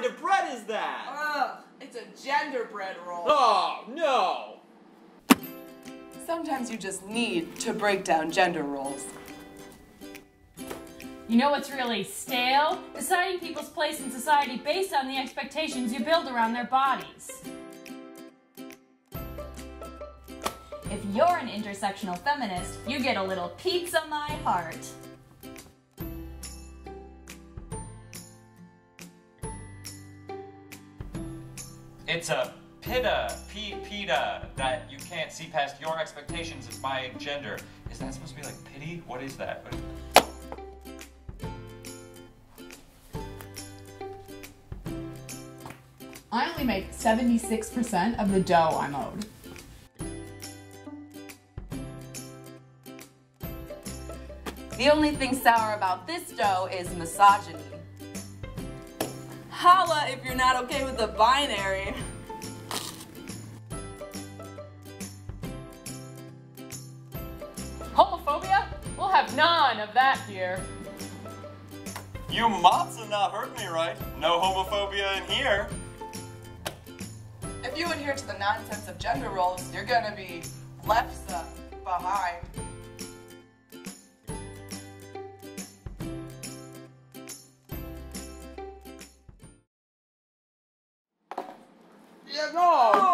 kind of bread is that? Ugh, it's a gender bread roll. Oh, no. Sometimes you just need to break down gender roles. You know what's really stale? Deciding people's place in society based on the expectations you build around their bodies. If you're an intersectional feminist, you get a little pizza my heart. It's a pita, p pita, that you can't see past your expectations of my gender. Is that supposed to be like pity? What is that? What- I only make 76% of the dough I'm owed. The only thing sour about this dough is misogyny. Holla if you're not okay with the binary. Homophobia? We'll have none of that here. You must have not heard me right. No homophobia in here. If you adhere to the nonsense of gender roles, you're gonna be left behind. Yeah, no. Oh.